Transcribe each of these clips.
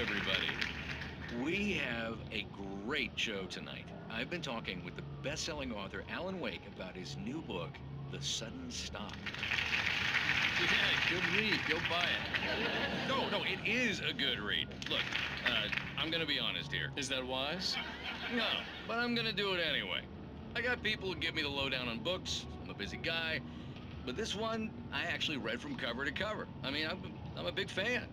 everybody. We have a great show tonight. I've been talking with the best-selling author Alan Wake about his new book, The Sudden Stop. Yeah, good read. Go buy it. No, no, it is a good read. Look, uh, I'm gonna be honest here. Is that wise? No, but I'm gonna do it anyway. I got people who give me the lowdown on books. I'm a busy guy. But this one, I actually read from cover to cover. I mean, I'm, I'm a big fan.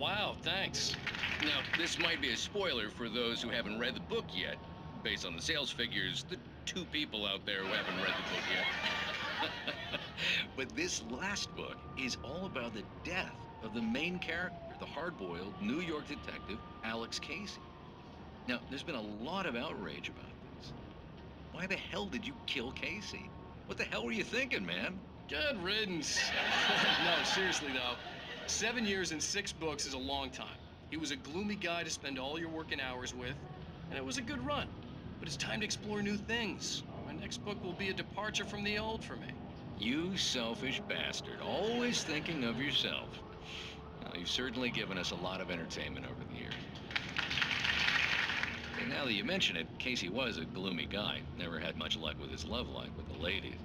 Wow, thanks. Now, this might be a spoiler for those who haven't read the book yet. Based on the sales figures, the two people out there who haven't read the book yet. but this last book is all about the death of the main character, the hard-boiled New York detective, Alex Casey. Now, there's been a lot of outrage about this. Why the hell did you kill Casey? What the hell were you thinking, man? Good riddance. no, seriously though, seven years and six books is a long time. He was a gloomy guy to spend all your working hours with, and it was a good run. But it's time to explore new things. My next book will be a departure from the old for me. You selfish bastard, always thinking of yourself. Well, you've certainly given us a lot of entertainment over the years. And now that you mention it, Casey was a gloomy guy. Never had much luck with his love life with the ladies.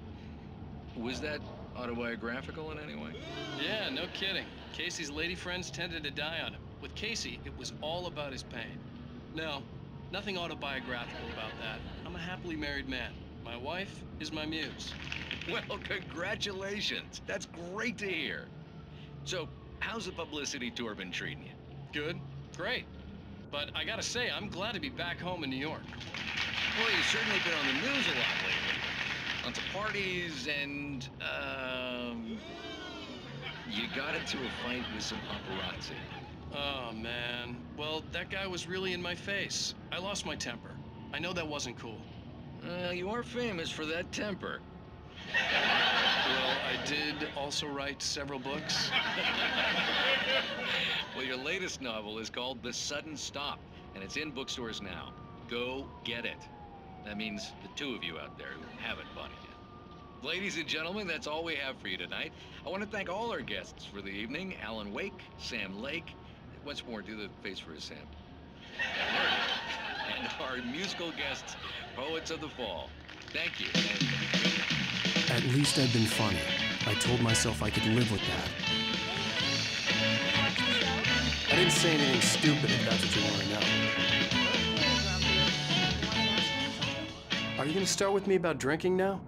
Was that autobiographical in any way? Yeah, no kidding. Casey's lady friends tended to die on him. With Casey, it was all about his pain. No, nothing autobiographical about that. I'm a happily married man. My wife is my muse. Well, congratulations. That's great to hear. So, how's the publicity tour been treating you? Good, great. But I gotta say, I'm glad to be back home in New York. Well, you've certainly been on the news a lot lately. Lots of parties and, um... You got into a fight with some paparazzi. Oh, man. Well, that guy was really in my face. I lost my temper. I know that wasn't cool. Well, you are famous for that temper. Well, I did also write several books. well, your latest novel is called The Sudden Stop, and it's in bookstores now. Go get it. That means the two of you out there who haven't. Ladies and gentlemen, that's all we have for you tonight. I want to thank all our guests for the evening Alan Wake, Sam Lake. Once more, do the face for us, Sam. And our musical guests, Poets of the Fall. Thank you. At least I've been funny. I told myself I could live with that. I didn't say anything stupid if that's what you want to know. Are you going to start with me about drinking now?